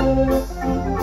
Música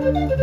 Música